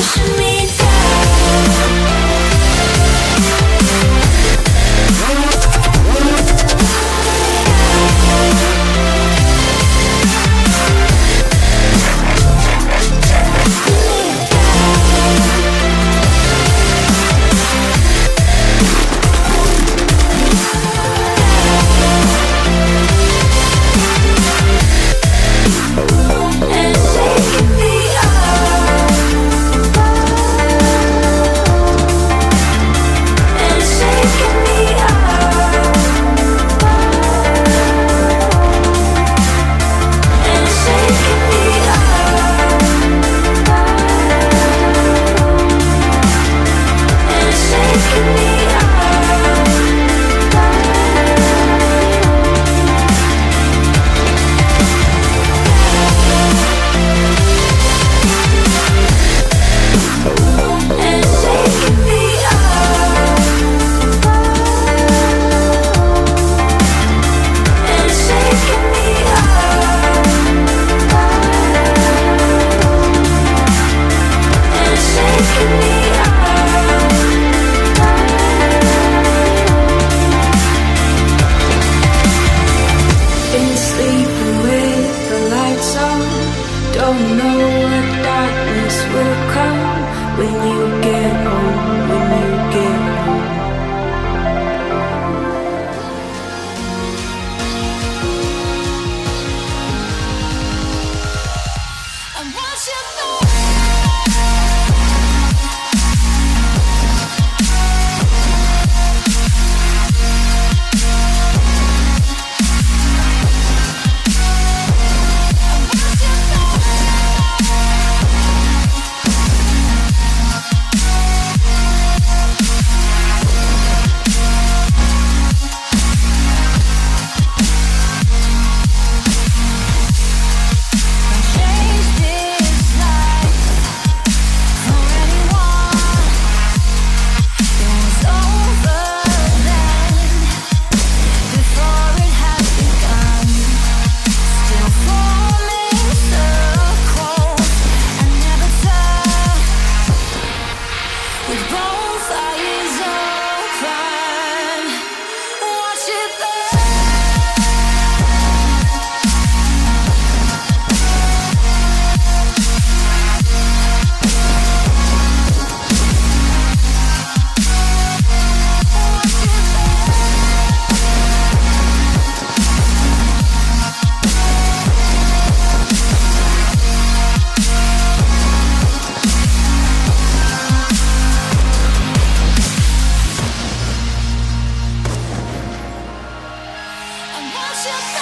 me know what darkness will come when you just